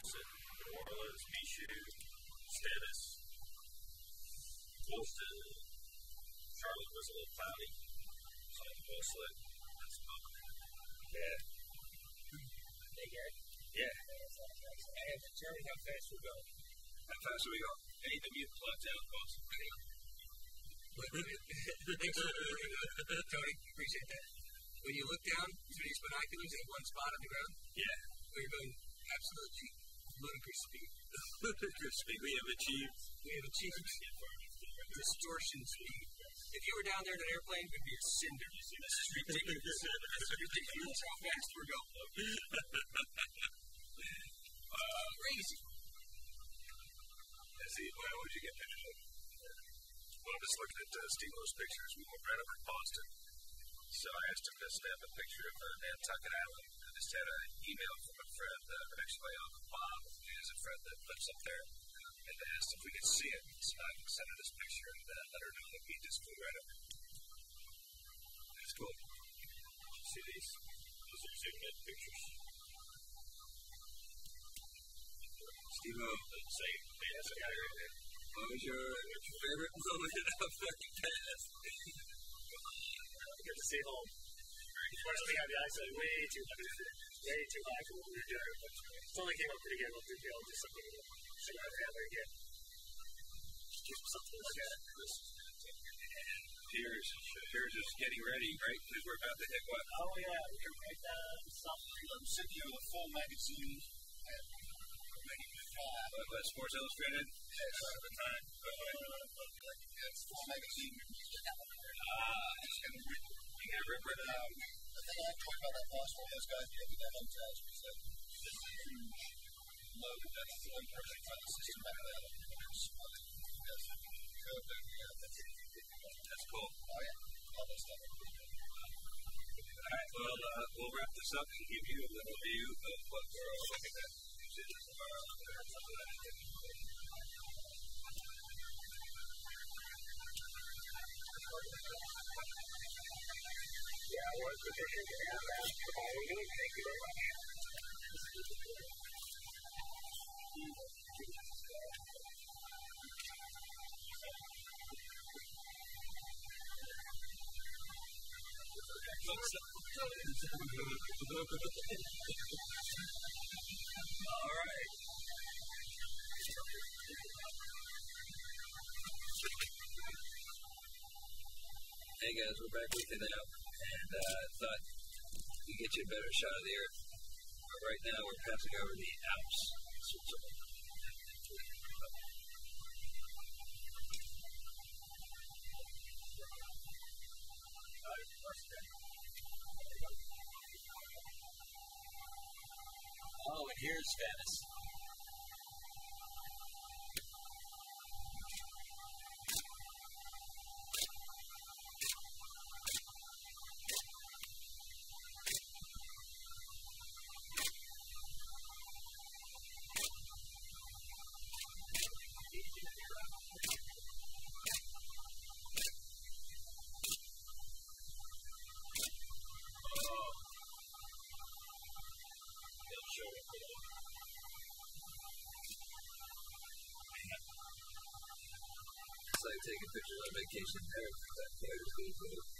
Wilson, New Orleans, Michoud, Stennis, Wilson, Charlotte was a little cloudy. So the whole slip. That's about Yeah. Hey, Gary. Yeah. I have to determine how fast we're going. How fast are we going? anything you plugged out, boss. Thanks for Tony. Appreciate that. When you look down through these binoculars at one spot on the ground, Yeah. we're going absolutely ludicrous speed. We have achieved. We have achieved distortion speed. If you were down there in an airplane, it would be a cinder. This is ridiculous. this is ridiculous how fast we're going. uh, crazy. Let's see. What did you get pictures of? Well, I'm just looking at uh, Steve O's pictures. We went right over to Boston. So I asked him to snap a picture of uh, Nantucket Island. Just had an email from a friend, uh, actually Uncle Bob, who is a friend that lives up there, and asked if we could see it. So I sent her this picture and uh, let her know that we just flew right over. It's cool. See these? Those are zoom in pictures. Steve O, The same. Yeah, that's a guy right there. what was your, your favorite moment of the past? Good to see home. I mean, I said way too high. Way too high for what we were doing. But it only came out pretty good. We'll do I'll do something to show my family again. Just something to look at. Piers, Piers is getting ready, right? Because we're about to hit what? Oh, yeah. We're right down South I'm sending you the full magazine. And What, what Sports Illustrated? At the time. Uh, uh, uh, it's full magazine. Ah, it's going to rip. You got to rip it out. The thing I enjoy about that Boston is guys getting that is a huge load. That's the only person trying to system out of that. That's good. That's cool. Oh, yeah. All that stuff. All right, well, uh, we'll wrap this up and give you a little view of what we're looking at. Position you have at providing? Thank you very much. All right. Hey guys, we're back with you now, and uh, thought we'd get you a better shot of the earth. But right now, we're passing over the Alps. Oh, and here's Venice. It's like taking pictures on vacation there. That photo's good, but I want to